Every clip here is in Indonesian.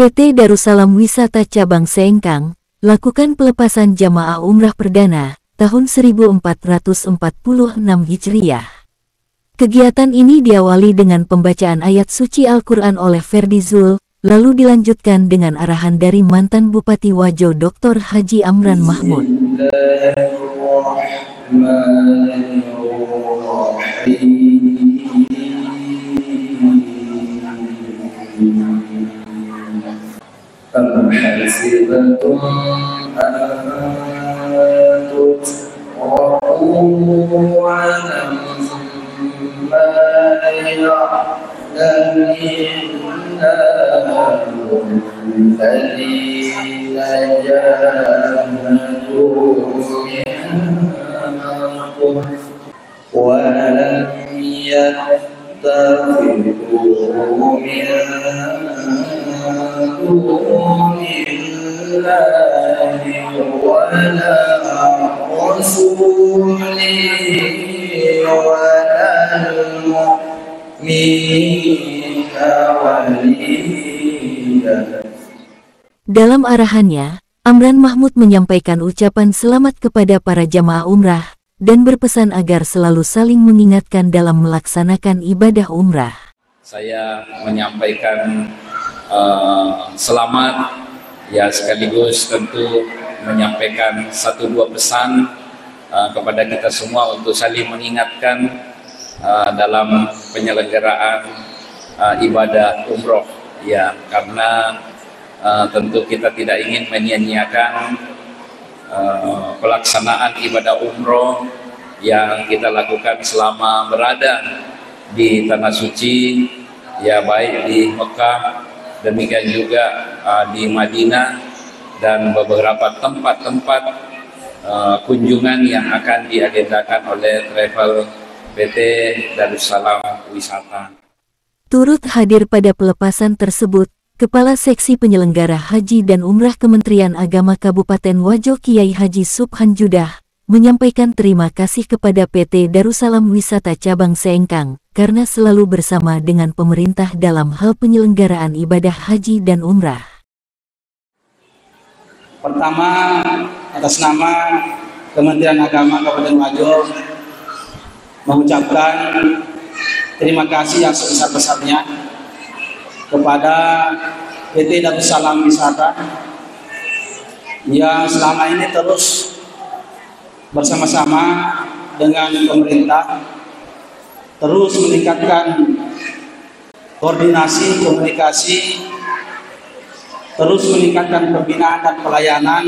PT Darussalam Wisata Cabang Sengkang, lakukan pelepasan jamaah umrah perdana, tahun 1446 Hijriah. Kegiatan ini diawali dengan pembacaan ayat suci Al-Quran oleh Ferdi Zul, lalu dilanjutkan dengan arahan dari mantan Bupati Wajo Dr. Haji Amran Mahmud. أم حسبتم أن تتركوا ولما يعلم الله الذين جاهدوا منكم ولم يتخذوا من دون الله ولا رسوله ولا المؤمنين وليا Dalam arahannya, Amran Mahmud menyampaikan ucapan selamat kepada para jamaah umrah, dan berpesan agar selalu saling mengingatkan dalam melaksanakan ibadah umrah. Saya menyampaikan uh, selamat, ya sekaligus tentu menyampaikan satu dua pesan uh, kepada kita semua untuk saling mengingatkan uh, dalam penyelenggaraan uh, ibadah umroh, ya karena uh, tentu kita tidak ingin menyia-nyiakan uh, pelaksanaan ibadah umroh yang kita lakukan selama berada di tanah suci ya baik di Mekah demikian juga uh, di Madinah dan beberapa tempat-tempat uh, kunjungan yang akan diagendakan oleh travel PT Darussalam Wisata. Turut hadir pada pelepasan tersebut, Kepala Seksi Penyelenggara Haji dan Umrah Kementerian Agama Kabupaten Wajo Kiai Haji Subhan Judah, menyampaikan terima kasih kepada PT Darussalam Wisata Cabang Sengkang, karena selalu bersama dengan pemerintah dalam hal penyelenggaraan ibadah haji dan umrah. Pertama, atas nama Kementerian Agama Kabupaten Wajo, mengucapkan terima kasih yang sebesar-besarnya kepada PT Darussalam Wisata yang selama ini terus bersama-sama dengan pemerintah terus meningkatkan koordinasi komunikasi terus meningkatkan pembinaan dan pelayanan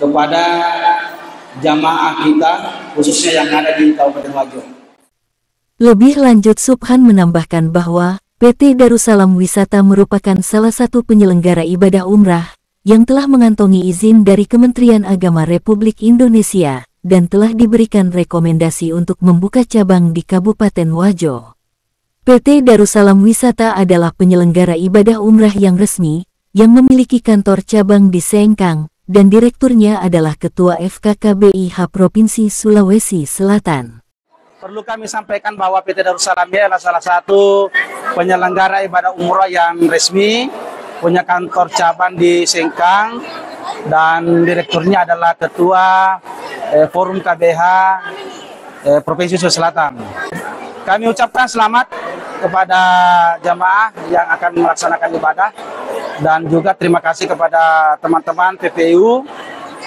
kepada jamaah kita khususnya yang ada di Kabupaten Wajo. Lebih lanjut Subhan menambahkan bahwa PT Darussalam Wisata merupakan salah satu penyelenggara ibadah umrah yang telah mengantongi izin dari Kementerian Agama Republik Indonesia dan telah diberikan rekomendasi untuk membuka cabang di Kabupaten Wajo. PT Darussalam Wisata adalah penyelenggara ibadah umrah yang resmi, yang memiliki kantor cabang di Sengkang, dan direkturnya adalah Ketua FKKBIH Provinsi Sulawesi Selatan. Perlu kami sampaikan bahwa PT Darussalam adalah salah satu penyelenggara ibadah umrah yang resmi, punya kantor cabang di Sengkang, dan direkturnya adalah Ketua eh, Forum KBH eh, Provinsi Sulawesi Selatan. Kami ucapkan selamat kepada jamaah yang akan melaksanakan ibadah dan juga terima kasih kepada teman-teman PPU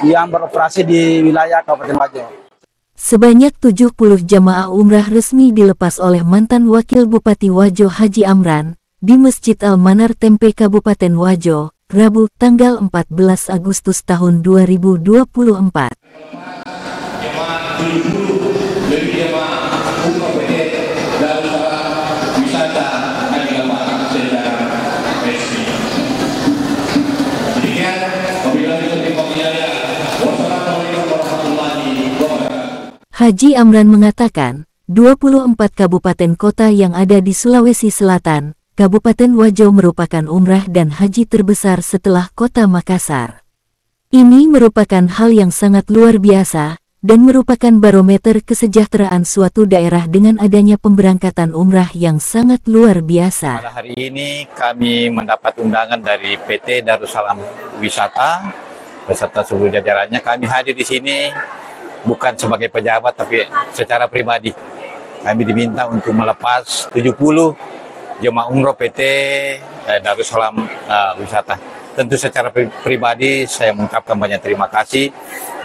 yang beroperasi di wilayah Kabupaten Wajo. Sebanyak 70 jamaah umrah resmi dilepas oleh mantan Wakil Bupati Wajo Haji Amran di Masjid Al-Manar Tempe Kabupaten Wajo, Rabu tanggal 14 Agustus tahun 2024. Haji Amran mengatakan, 24 kabupaten kota yang ada di Sulawesi Selatan, Kabupaten Wajo merupakan umrah dan haji terbesar setelah kota Makassar. Ini merupakan hal yang sangat luar biasa, dan merupakan barometer kesejahteraan suatu daerah dengan adanya pemberangkatan umrah yang sangat luar biasa. Pada hari ini kami mendapat undangan dari PT Darussalam Wisata beserta seluruh jajarannya. Kami hadir di sini bukan sebagai pejabat tapi secara pribadi. Kami diminta untuk melepas 70 jemaah umroh PT eh, Darussalam uh, Wisata. Tentu secara pri pribadi saya mengucapkan banyak terima kasih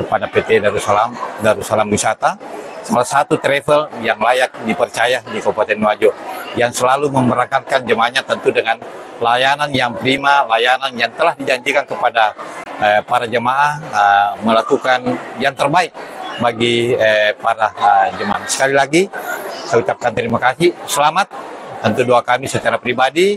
kepada PT Darussalam Darussalam Wisata, salah satu travel yang layak dipercaya di Kabupaten Wajo, yang selalu memberangkatkan jemaahnya tentu dengan layanan yang prima, layanan yang telah dijanjikan kepada eh, para jemaah eh, melakukan yang terbaik bagi eh, para eh, jemaah. Sekali lagi saya ucapkan terima kasih, selamat. Tentu doa kami secara pribadi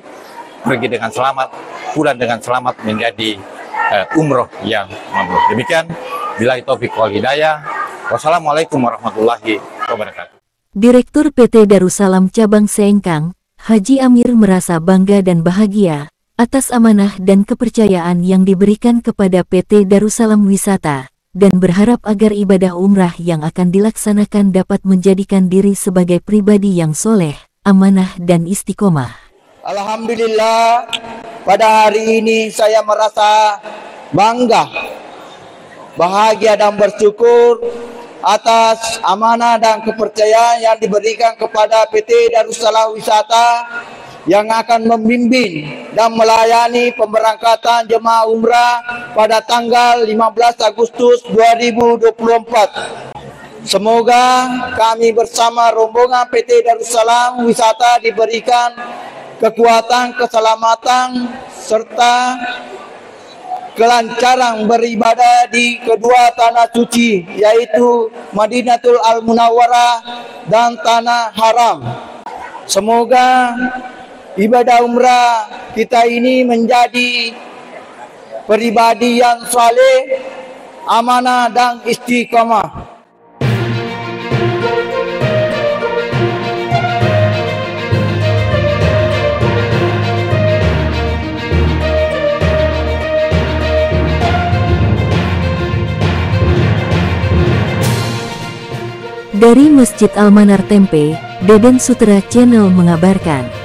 pergi dengan selamat, pulang dengan selamat menjadi uh, umroh yang mabrur. Demikian, bila taufik wal hidayah. Wassalamualaikum warahmatullahi wabarakatuh. Direktur PT Darussalam Cabang Sengkang, Haji Amir merasa bangga dan bahagia atas amanah dan kepercayaan yang diberikan kepada PT Darussalam Wisata dan berharap agar ibadah umrah yang akan dilaksanakan dapat menjadikan diri sebagai pribadi yang soleh, amanah dan istiqomah. Alhamdulillah pada hari ini saya merasa bangga, bahagia dan bersyukur atas amanah dan kepercayaan yang diberikan kepada PT Darussalam Wisata yang akan membimbing dan melayani pemberangkatan jemaah umrah pada tanggal 15 Agustus 2024. Semoga kami bersama rombongan PT Darussalam Wisata diberikan kekuatan, keselamatan, serta kelancaran beribadah di kedua tanah suci, yaitu Madinatul Al-Munawwarah dan Tanah Haram. Semoga ibadah umrah kita ini menjadi pribadi yang saleh, amanah dan istiqamah. Dari Masjid Almanar Tempe, Deden Sutra Channel mengabarkan.